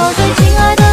我最亲爱的